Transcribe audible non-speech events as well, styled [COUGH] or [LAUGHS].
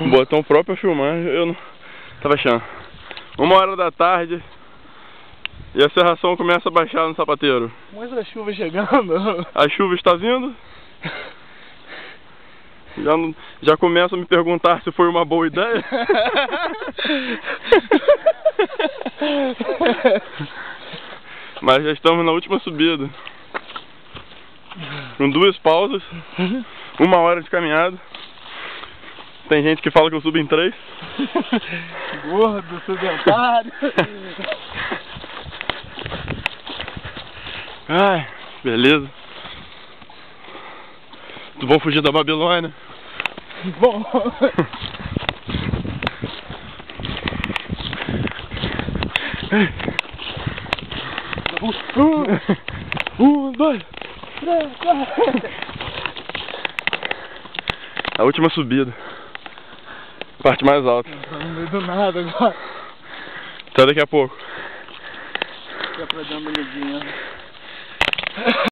O botão próprio a filmar, eu não tava achando. Uma hora da tarde e a serração começa a baixar no sapateiro. Mostra a chuva chegando. A chuva está vindo. Já, não- já começa a me perguntar se foi uma boa ideia. Mas já estamos na última subida. Com duas pausas, uma hora de caminhada. Tem gente que fala que eu subo em três. [LAUGHS] Gordo, sedentário. [LAUGHS] Ai, beleza. Tu vão fugir da Babilônia. Bom. [LAUGHS] Um, dois. A última subida. Parte mais alta. Tá no meio do nada agora. Até daqui a pouco. Fica pra dar uma olhadinha.